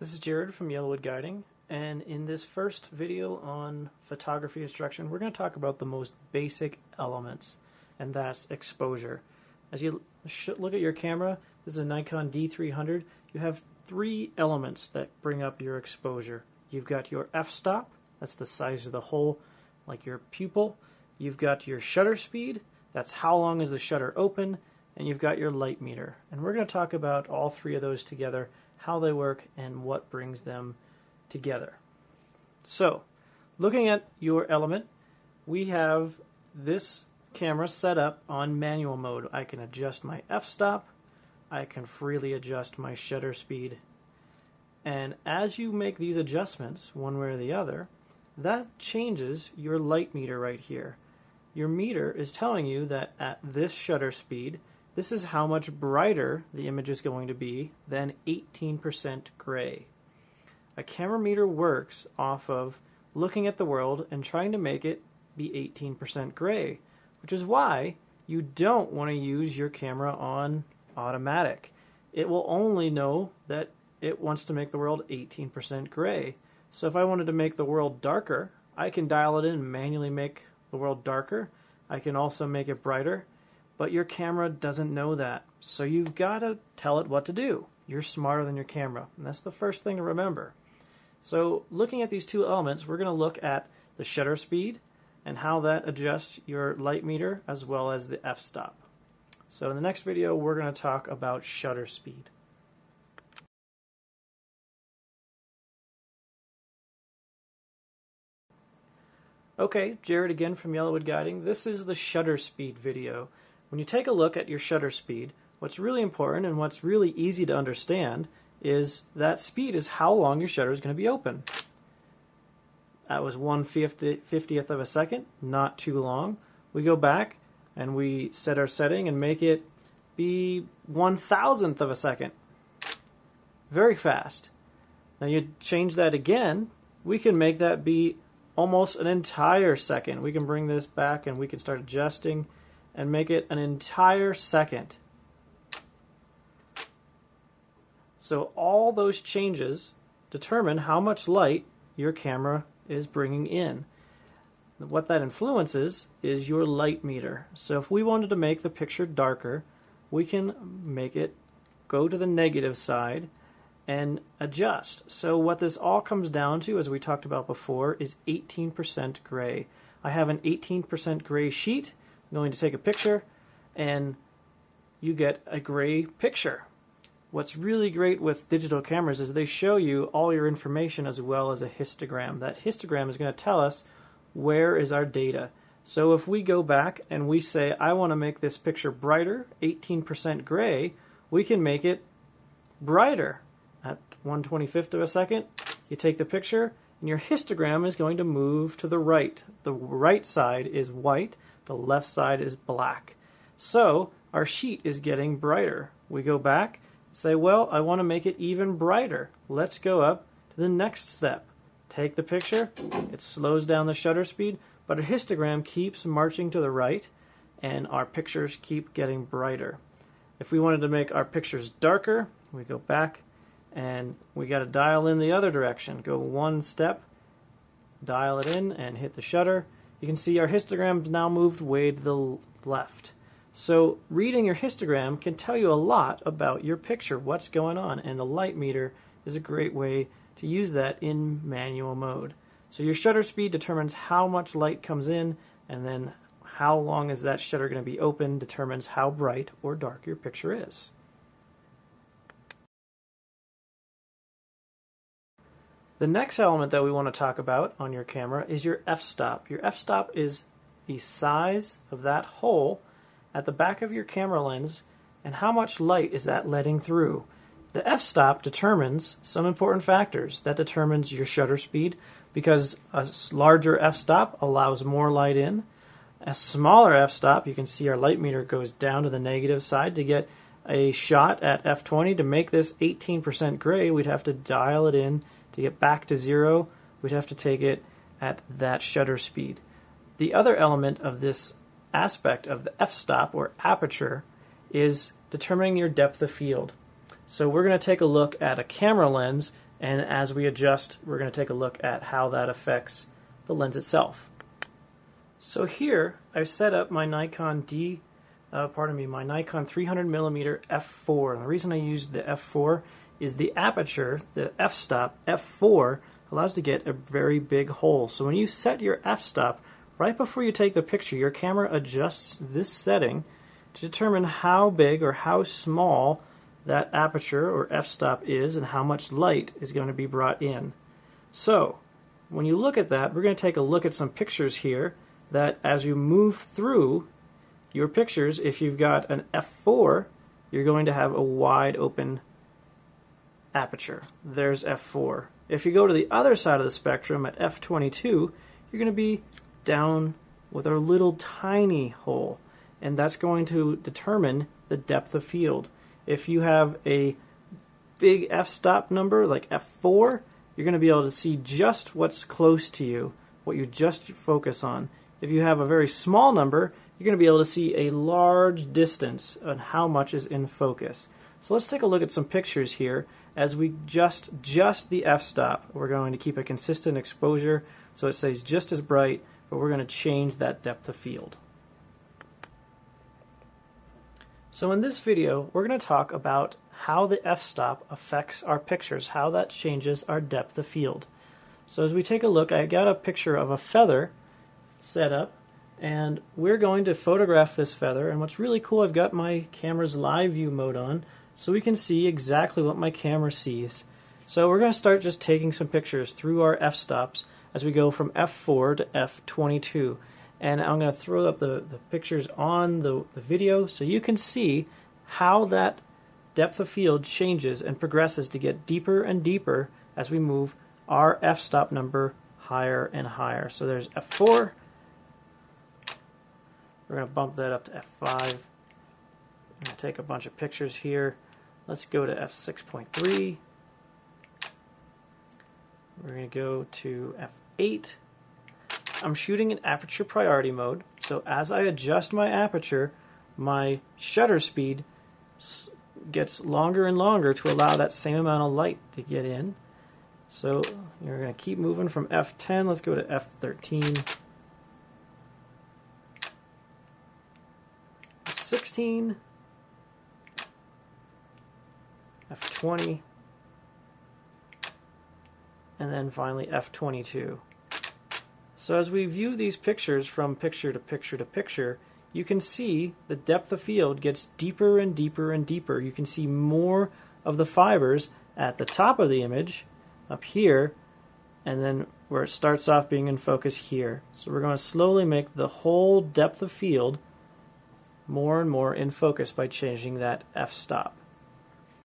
This is Jared from Yellow Wood Guiding, and in this first video on photography instruction, we're going to talk about the most basic elements, and that's exposure. As you look at your camera, this is a Nikon D300, you have three elements that bring up your exposure. You've got your f-stop, that's the size of the hole, like your pupil. You've got your shutter speed, that's how long is the shutter open, and you've got your light meter. And we're going to talk about all three of those together how they work, and what brings them together. So, looking at your element, we have this camera set up on manual mode. I can adjust my f-stop, I can freely adjust my shutter speed, and as you make these adjustments, one way or the other, that changes your light meter right here. Your meter is telling you that at this shutter speed, this is how much brighter the image is going to be than 18% gray. A camera meter works off of looking at the world and trying to make it be 18% gray, which is why you don't want to use your camera on automatic. It will only know that it wants to make the world 18% gray. So if I wanted to make the world darker, I can dial it in and manually make the world darker. I can also make it brighter but your camera doesn't know that. So you've got to tell it what to do. You're smarter than your camera. And that's the first thing to remember. So looking at these two elements, we're going to look at the shutter speed and how that adjusts your light meter as well as the f-stop. So in the next video, we're going to talk about shutter speed. Okay, Jared again from Yellow Wood Guiding. This is the shutter speed video. When you take a look at your shutter speed, what's really important and what's really easy to understand is that speed is how long your shutter is going to be open. That was 1 50th of a second, not too long. We go back and we set our setting and make it be 1 thousandth of a second. Very fast. Now you change that again, we can make that be almost an entire second. We can bring this back and we can start adjusting and make it an entire second. So all those changes determine how much light your camera is bringing in. What that influences is your light meter. So if we wanted to make the picture darker, we can make it go to the negative side and adjust. So what this all comes down to, as we talked about before, is 18% gray. I have an 18% gray sheet I'm going to take a picture and you get a gray picture. What's really great with digital cameras is they show you all your information as well as a histogram. That histogram is going to tell us where is our data. So if we go back and we say, I want to make this picture brighter, 18% gray, we can make it brighter at 125th of a second. You take the picture, and your histogram is going to move to the right. The right side is white, the left side is black. So our sheet is getting brighter. We go back and say, well, I want to make it even brighter. Let's go up to the next step. Take the picture, it slows down the shutter speed, but our histogram keeps marching to the right and our pictures keep getting brighter. If we wanted to make our pictures darker, we go back and we got to dial in the other direction. Go one step, dial it in, and hit the shutter you can see our histogram now moved way to the left. So reading your histogram can tell you a lot about your picture, what's going on, and the light meter is a great way to use that in manual mode. So your shutter speed determines how much light comes in, and then how long is that shutter going to be open determines how bright or dark your picture is. The next element that we want to talk about on your camera is your f-stop. Your f-stop is the size of that hole at the back of your camera lens and how much light is that letting through. The f-stop determines some important factors. That determines your shutter speed because a larger f-stop allows more light in. A smaller f-stop, you can see our light meter goes down to the negative side to get a shot at f20 to make this 18% gray, we'd have to dial it in to get back to zero, we'd have to take it at that shutter speed. The other element of this aspect of the f-stop or aperture is determining your depth of field. So we're going to take a look at a camera lens And as we adjust, we're going to take a look at how that affects the lens itself. So here, I've set up my Nikon D, uh, pardon me, my Nikon 300 millimeter f4. And the reason I used the f4 is the aperture, the f-stop, f4, allows to get a very big hole. So when you set your f-stop, right before you take the picture, your camera adjusts this setting to determine how big or how small that aperture or f-stop is and how much light is going to be brought in. So, when you look at that, we're going to take a look at some pictures here that as you move through your pictures, if you've got an f4, you're going to have a wide open aperture. There's f4. If you go to the other side of the spectrum at f22, you're going to be down with a little tiny hole, and that's going to determine the depth of field. If you have a big f-stop number like f4, you're going to be able to see just what's close to you, what you just focus on. If you have a very small number, you're going to be able to see a large distance on how much is in focus. So let's take a look at some pictures here as we just just the f-stop. We're going to keep a consistent exposure so it stays just as bright, but we're going to change that depth of field. So in this video, we're going to talk about how the f-stop affects our pictures, how that changes our depth of field. So as we take a look, I got a picture of a feather set up, and we're going to photograph this feather. And what's really cool, I've got my camera's live view mode on, so we can see exactly what my camera sees. So we're going to start just taking some pictures through our f-stops as we go from f4 to f22 and I'm going to throw up the, the pictures on the, the video so you can see how that depth of field changes and progresses to get deeper and deeper as we move our f-stop number higher and higher. So there's f4. We're going to bump that up to f5. I'm going to take a bunch of pictures here. Let's go to f6.3. We're going to go to f8. I'm shooting in aperture priority mode, so as I adjust my aperture, my shutter speed gets longer and longer to allow that same amount of light to get in. So you're going to keep moving from F10. Let's go to F13. F16. F20. And then finally F22. So as we view these pictures from picture to picture to picture, you can see the depth of field gets deeper and deeper and deeper. You can see more of the fibers at the top of the image, up here, and then where it starts off being in focus here. So we're going to slowly make the whole depth of field more and more in focus by changing that f-stop.